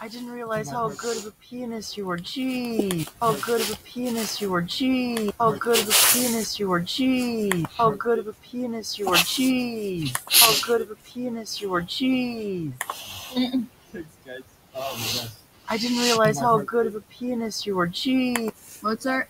I didn't realize how good of a pianist you were. Gee, how good of a pianist you were. Gee, how good of a pianist you were. Gee, how good of a pianist you were. Gee, how good of a pianist you were. Gee. Thanks, guys. Oh my gosh. I didn't realize how good of a pianist you were. Gee. Mozart.